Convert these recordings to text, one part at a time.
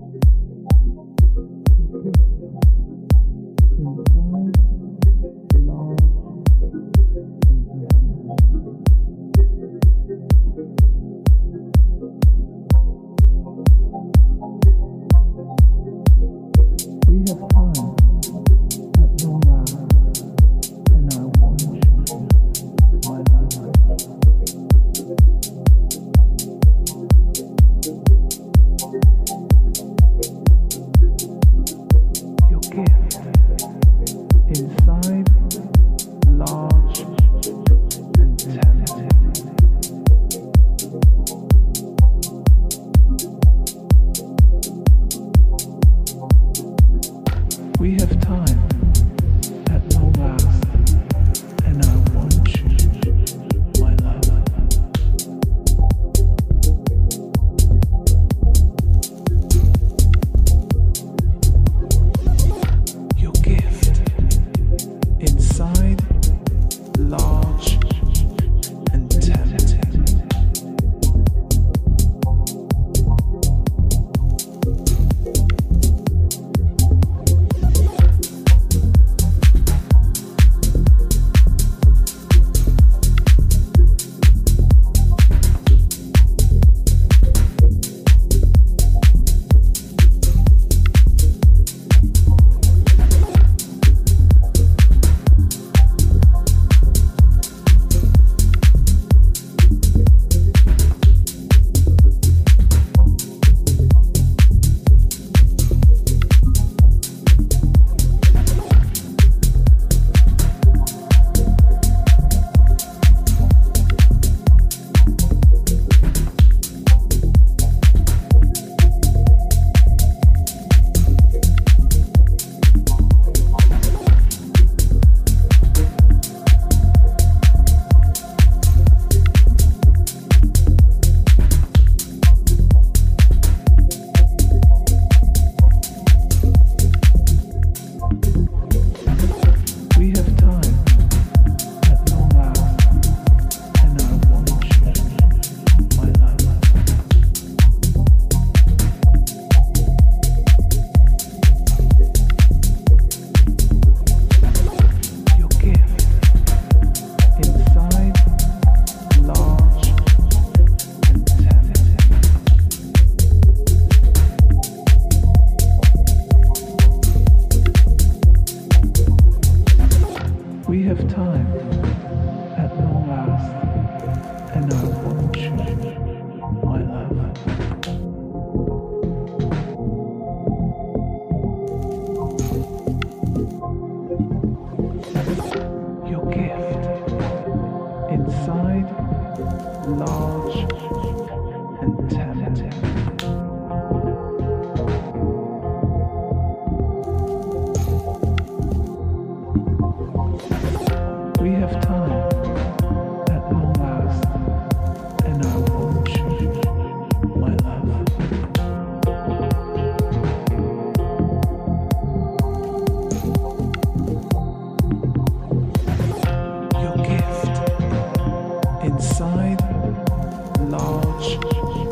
We quite large.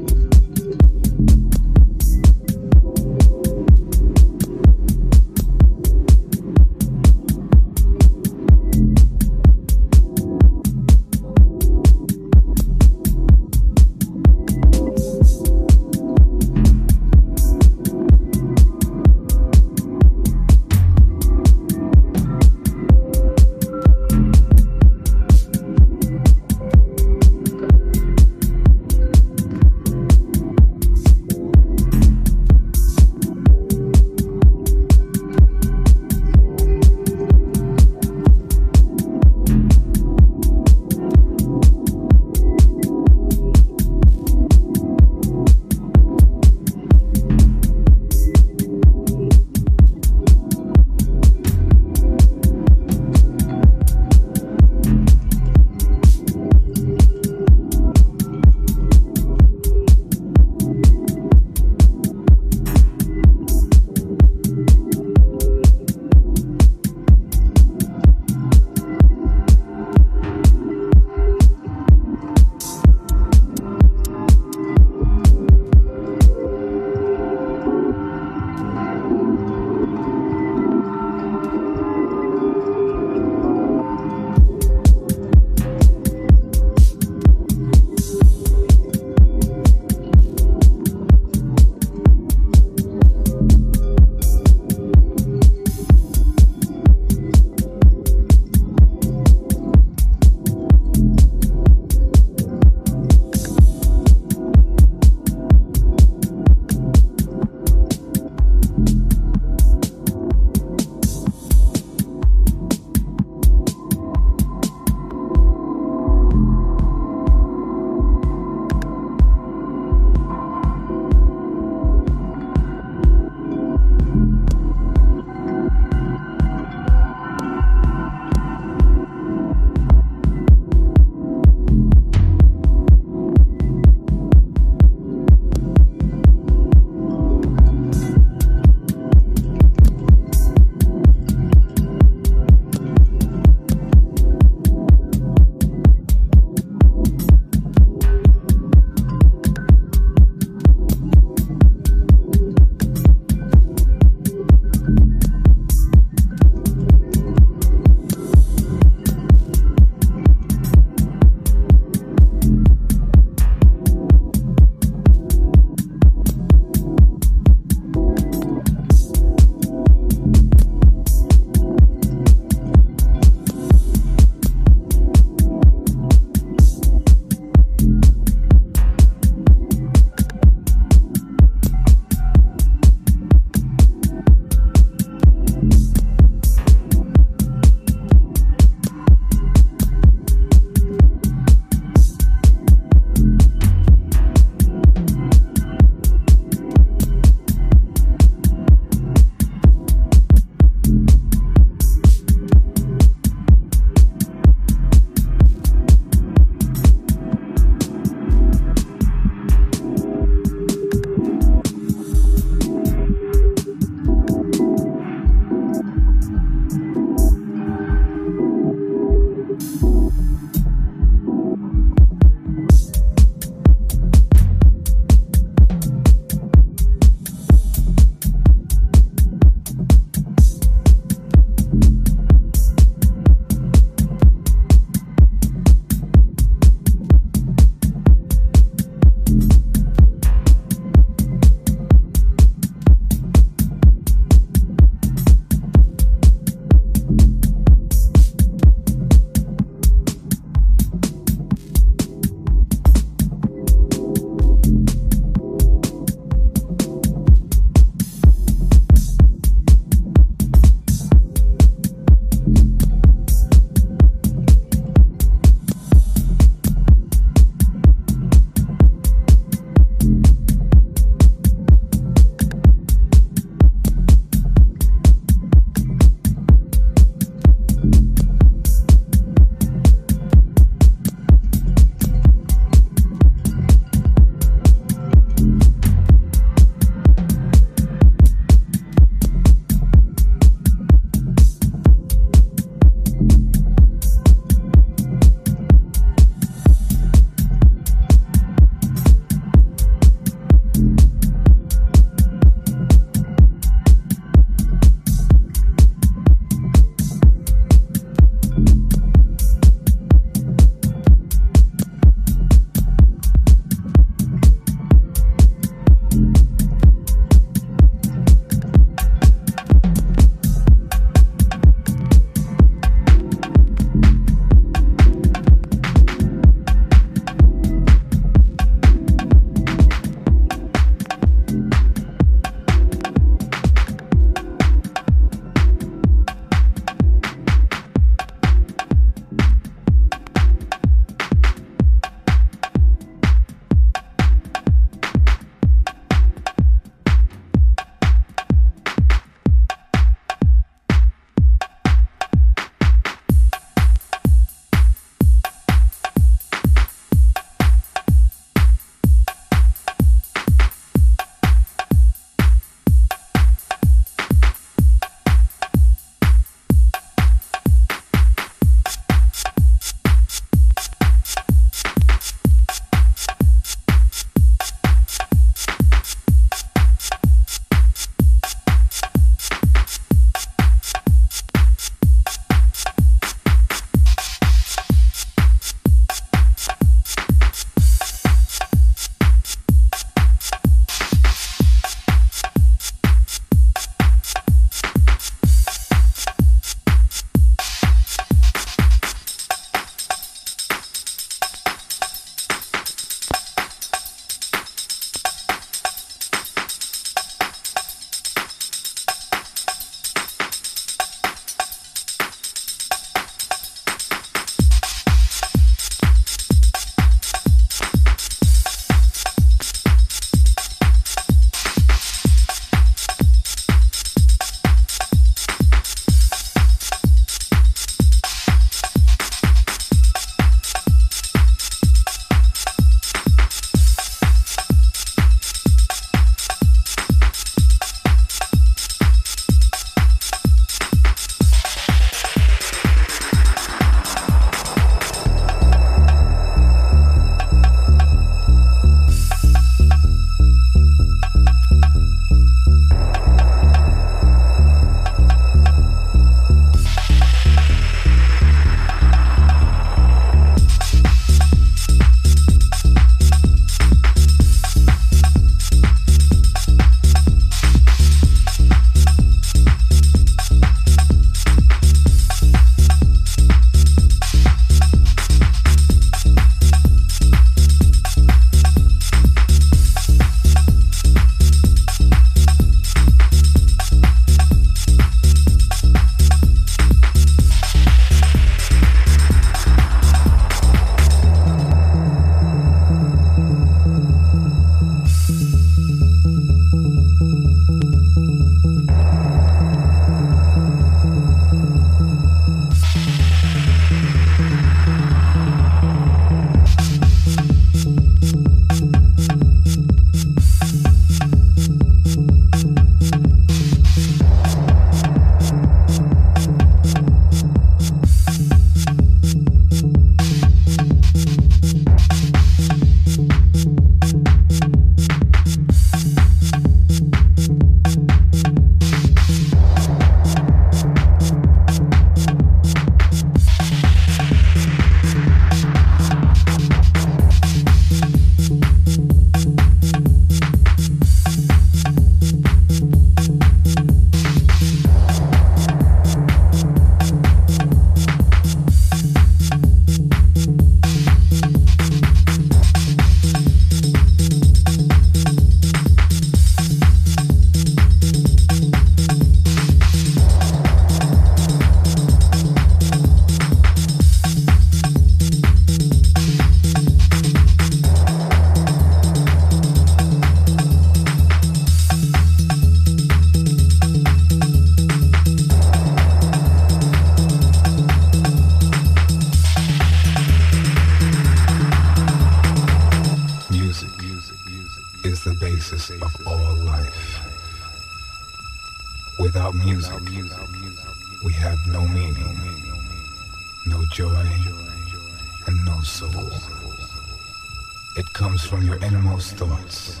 It comes from your innermost thoughts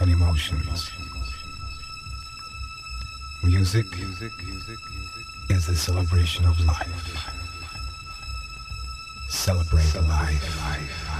and emotions. Music is the celebration of life. Celebrate life.